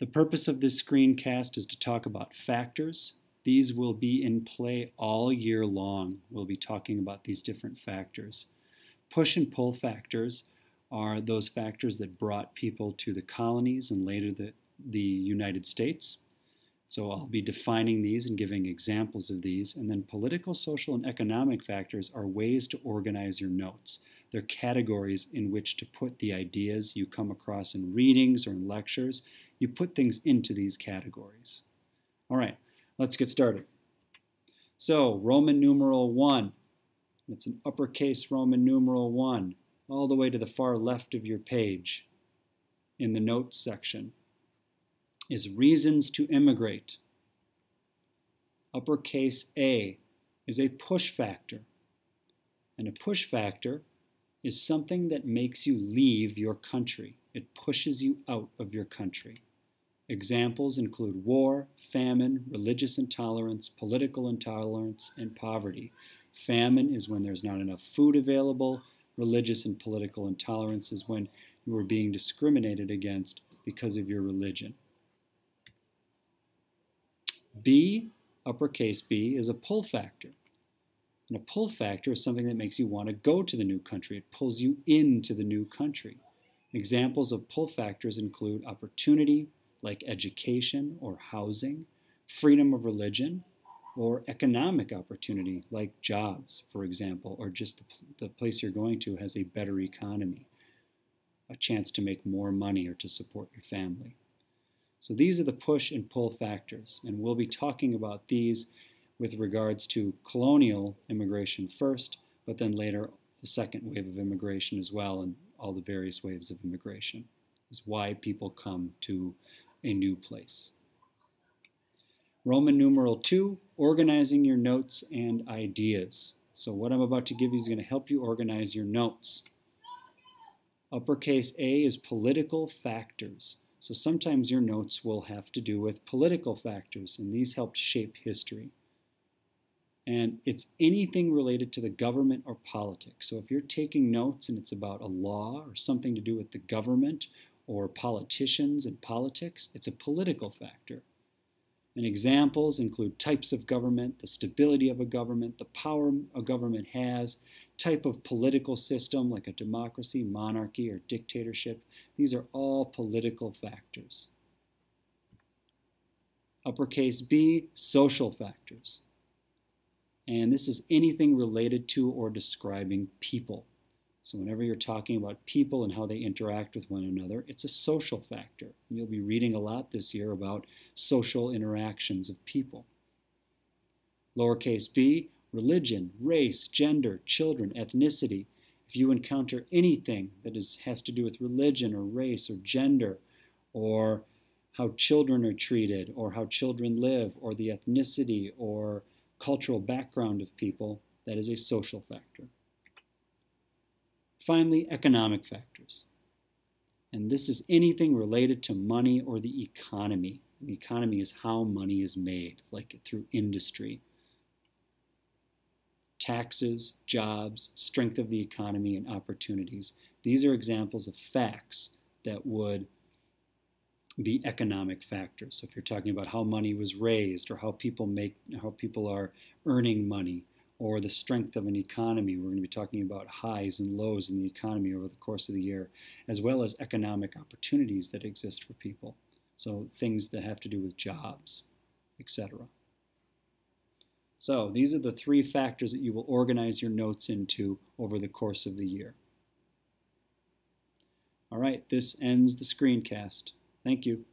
The purpose of this screencast is to talk about factors. These will be in play all year long. We'll be talking about these different factors. Push and pull factors are those factors that brought people to the colonies and later the, the United States. So I'll be defining these and giving examples of these. And then political, social, and economic factors are ways to organize your notes. They're categories in which to put the ideas you come across in readings or in lectures. You put things into these categories. All right, let's get started. So Roman numeral 1. It's an uppercase Roman numeral 1 all the way to the far left of your page in the notes section is reasons to immigrate. Uppercase A is a push factor. And a push factor is something that makes you leave your country. It pushes you out of your country. Examples include war, famine, religious intolerance, political intolerance, and poverty. Famine is when there's not enough food available religious and political intolerance is when you are being discriminated against because of your religion. B, uppercase B, is a pull factor. And a pull factor is something that makes you want to go to the new country. It pulls you into the new country. Examples of pull factors include opportunity, like education or housing, freedom of religion, or economic opportunity like jobs, for example, or just the, the place you're going to has a better economy, a chance to make more money or to support your family. So these are the push and pull factors, and we'll be talking about these with regards to colonial immigration first, but then later the second wave of immigration as well, and all the various waves of immigration is why people come to a new place. Roman numeral 2, organizing your notes and ideas. So what I'm about to give you is going to help you organize your notes. Uppercase A is political factors. So sometimes your notes will have to do with political factors, and these help shape history. And it's anything related to the government or politics. So if you're taking notes and it's about a law or something to do with the government or politicians and politics, it's a political factor. And examples include types of government, the stability of a government, the power a government has, type of political system like a democracy, monarchy, or dictatorship. These are all political factors. Uppercase B, social factors. And this is anything related to or describing people. So whenever you're talking about people and how they interact with one another, it's a social factor. You'll be reading a lot this year about social interactions of people. Lowercase b, religion, race, gender, children, ethnicity. If you encounter anything that is, has to do with religion or race or gender or how children are treated or how children live or the ethnicity or cultural background of people, that is a social factor. Finally, economic factors. And this is anything related to money or the economy. The economy is how money is made, like through industry. Taxes, jobs, strength of the economy, and opportunities. These are examples of facts that would be economic factors. So if you're talking about how money was raised or how people make how people are earning money or the strength of an economy. We're going to be talking about highs and lows in the economy over the course of the year, as well as economic opportunities that exist for people. So things that have to do with jobs, etc. So these are the three factors that you will organize your notes into over the course of the year. All right, this ends the screencast. Thank you.